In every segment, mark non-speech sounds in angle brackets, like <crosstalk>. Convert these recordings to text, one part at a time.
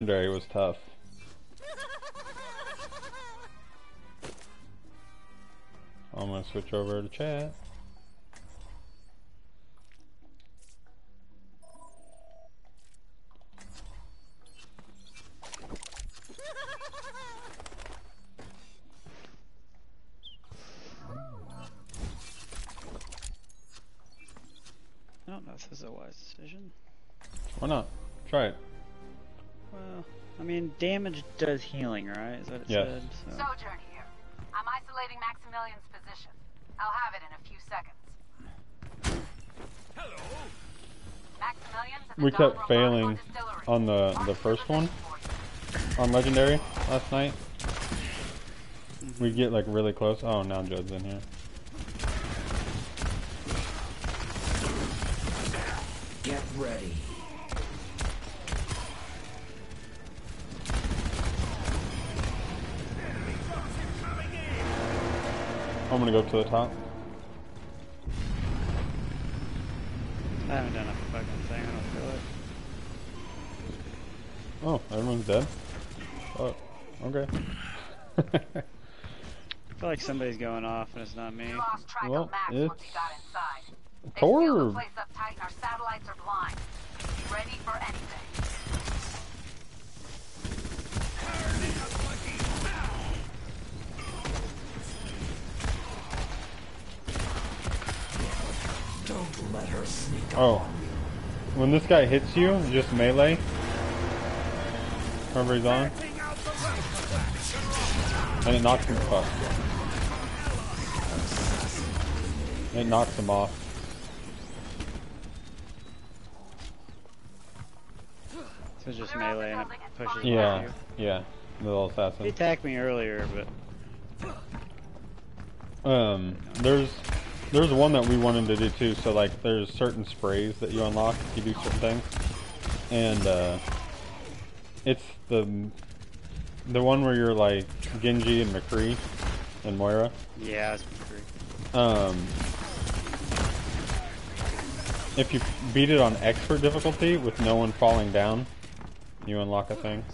Legendary was tough. I'm gonna switch over to chat. No, this is a wise decision. Why not? Try it. Well, I mean, damage does healing, right? Is that what it Yes. said? So. Sojourn here. I'm isolating Maximilien's position. I'll have it in a few seconds. Maximilien's at We kept failing on the the first one position for you. on Legendary last night. We get like really close. Oh, now Judd's in here. I'm gonna go to the top. I haven't done a fucking thing. I don't feel it. Oh, everyone's dead. Oh, okay. I feel like somebody's going off and it's not me. We lost track Well, of Max once it's he got inside. They let her sneak up Oh, on you. when this guy hits you, just melee. Whoever he's on, and it knocks him fuck. It knocks him off. So it's just melee and it pushes Yeah, you. yeah, the little He attacked me earlier, but Um, there's there's one that we wanted to do too. So like, there's certain sprays that you unlock if you do certain things, and uh, it's the the one where you're like Genji and McCree and Moira. yeah, it's pretty. Um, if you beat it on expert difficulty with no one falling down, you unlock a thing.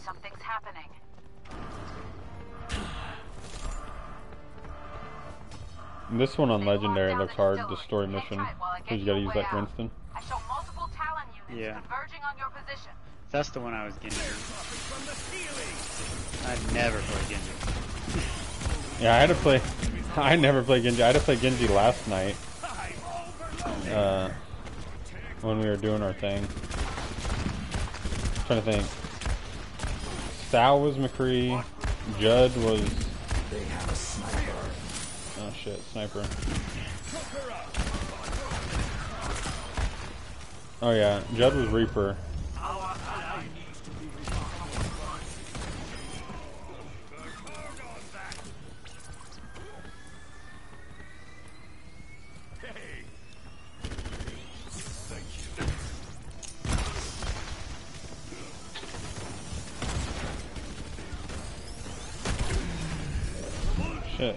This one on legendary looks hard, the story mission, tight while I get because you gotta use that like. Winston. I show multiple Talon units Yeah. converging on your position. That's the one I was getting. I've never played Genji. <laughs> Yeah, I had to play. <laughs> I never played Genji. I had to play Genji last night. Uh, when we were doing our thing. trying to think. Sal was McCree. Judd was. Shit, sniper. Oh yeah, Judd was Reaper. Shit.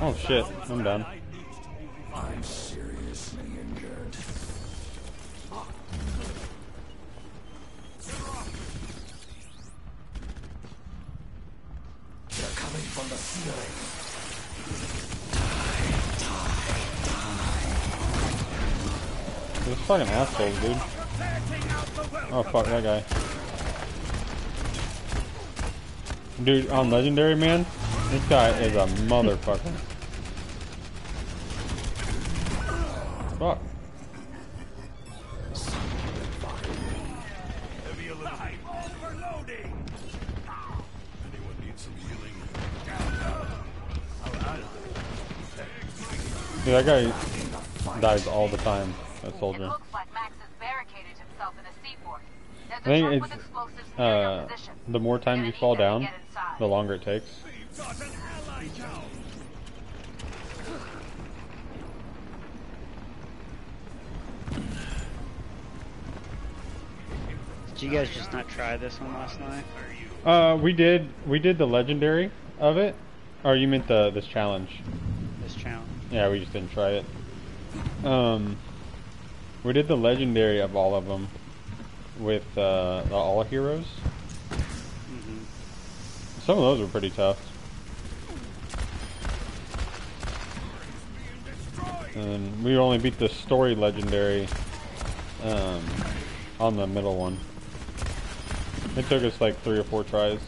Oh shit, I'm done. I'm seriously injured. They're coming from the ceiling. This fucking asshole, dude. Oh fuck that guy. Dude, on legendary man, this guy is a motherfucker. Dude, that guy dies all the time. That It soldier. looks like Max is barricaded himself in a seaport. There's I a think truck it's with explosives near your uh, the more times you fall down, the longer it takes. Did you guys just not try this one last night? Uh, we did we did the legendary of it, or you meant the this challenge? This challenge? Yeah, we just didn't try it. Um, we did the legendary of all of them with uh, the all heroes. hmm Some of those were pretty tough. And we only beat the story legendary um, on the middle one. It took us like three or four tries.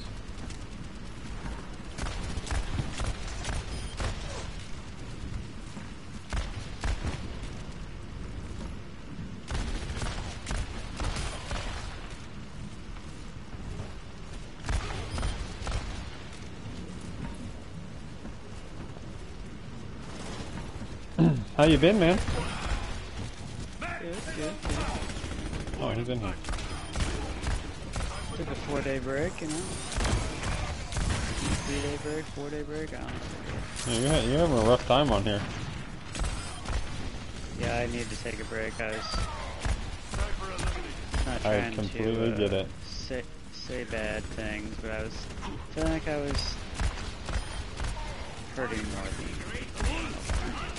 <clears throat> How you been, man? Good, good, good. Oh, he's in here. Took a four day break, you know? Three day break, four day break, I don't know. Yeah, you're, having a rough time on here. Yeah, I need to take a break. I was not I trying completely to uh, get it. Say, say bad things, but I was feeling like I was hurting more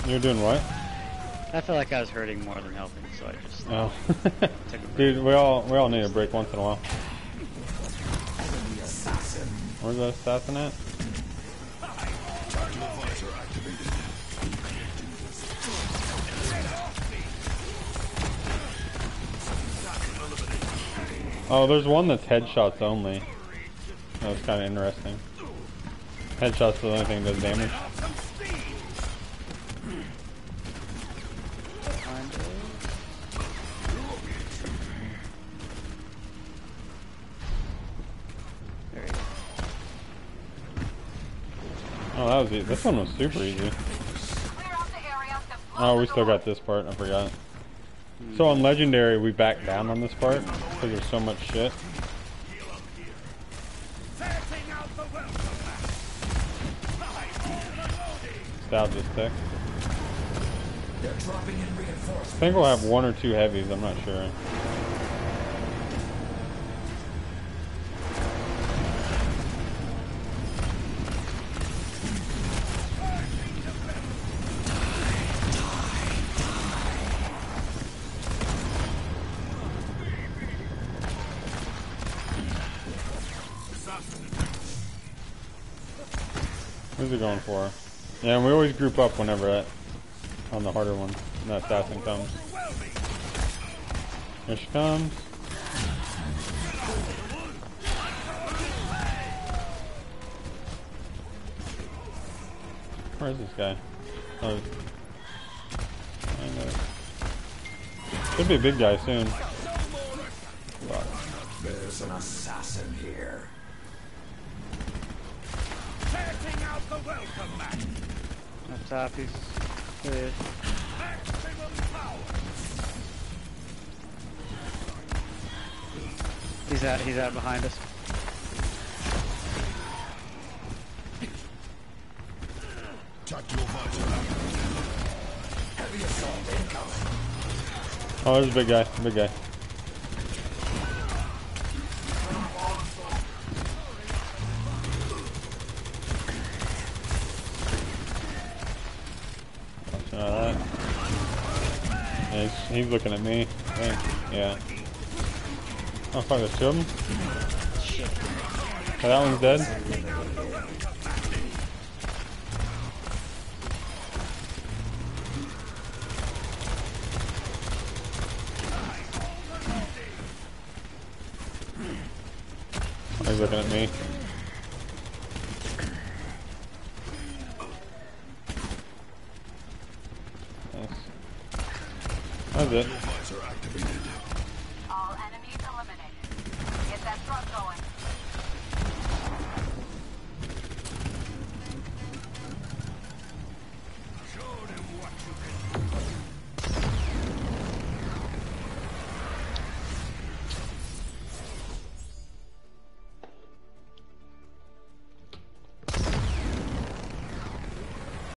than You're doing what? I feel like I was hurting more than helping, so I just Oh, took a <laughs> break. dude, we all we all need a break once in a while. Assassin. Where's that assassin at? Oh, there's one that's headshots only. That was kind of interesting. Headshots are the only thing that does damage. Oh, that was easy. This one was super easy. Oh, we still got this part. I forgot. So on Legendary, we backed down on this part because there's so much shit. They're dropping in I think we'll have one or two heavies. I'm not sure. Who's it going for? Yeah, and we always group up whenever that on the harder one. That assassin comes. Here she comes. Where is this guy? Oh. Could be a big guy soon. Up top, he's clear. He's out. He's out behind us. Heavy assault incoming. Oh, there's a big guy. Big guy. He's, he's looking at me. Yeah. Oh fuck, there's two of them? Oh, that one's dead. He's looking at me. That's